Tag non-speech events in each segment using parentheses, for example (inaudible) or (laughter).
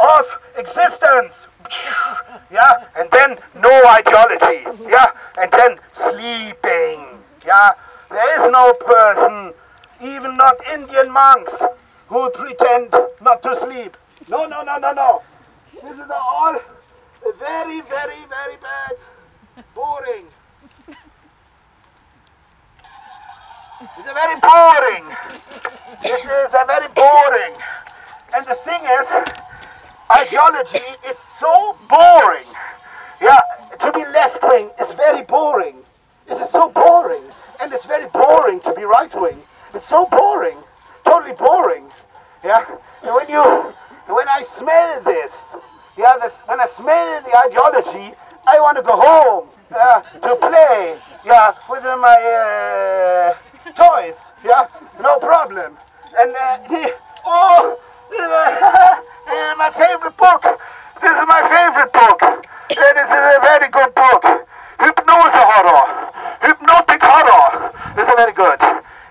of existence. Yeah, and then no ideology. Yeah, and then sleeping. Yeah, there is no person, even not Indian monks, who pretend not to sleep. No, no, no, no, no. This is all very, very, very bad. Boring. It's a very boring. This is a very boring. And the thing is, ideology is so boring. Yeah, to be left wing is very boring. It is so boring. And it's very boring to be right wing. It's so boring. Totally boring. Yeah. And when you when I smell this, yeah, this, when I smell the ideology, I want to go home to play, yeah, with my uh, toys, yeah, no problem. And uh, (laughs) oh, (laughs) uh, my favorite book. This is my favorite book. Uh, this is a very good book. Hypnose horror. Hypnotic horror. This is very good.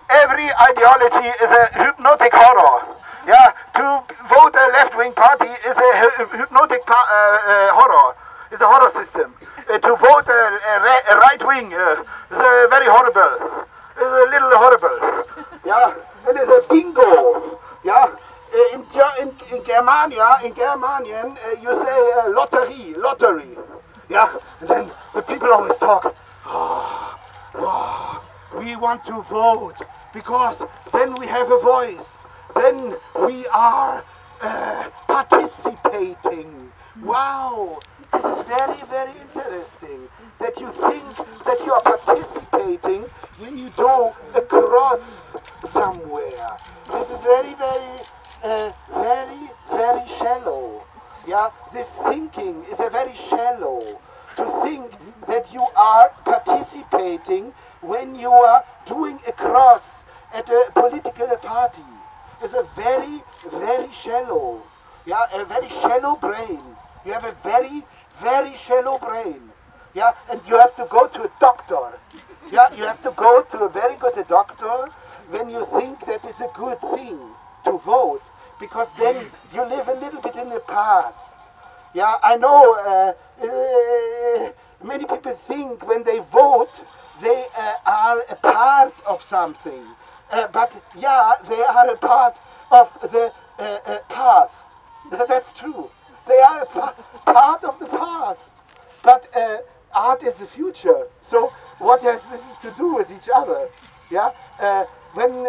Every ideology is a hypnotic horror. Yeah, to vote a left-wing party is a hypnotic uh, uh, horror. It's a horror system. Uh, to vote a, a, right-wing uh, is a very horrible. It's a little horrible. Yeah, and it's a bingo. In, in, Germania, in Germanian, uh, you say uh, lottery, lottery. Yeah, and then the people always talk. "Oh, oh, we want to vote because then we have a voice. Then we are uh, participating. Wow, this is very, very interesting that you think that you are participating when you do a cross somewhere. This is very, very, uh, very, very shallow. Yeah, this thinking is a very shallow. To think that you are participating when you are doing a cross at a political party is a very, very shallow. Yeah, a very shallow brain. You have a very, very shallow brain. Yeah, and you have to go to a doctor. Yeah, you have to go to a very good doctor when you think that is a good thing to vote, because then you live a little bit in the past. Yeah, I know uh, uh, many people think when they vote they uh, are a part of something. Uh, but yeah, they are a part of the uh, uh, past. That's true. They are a pa- part of the past. But art is the future. So what has this to do with each other? Yeah. When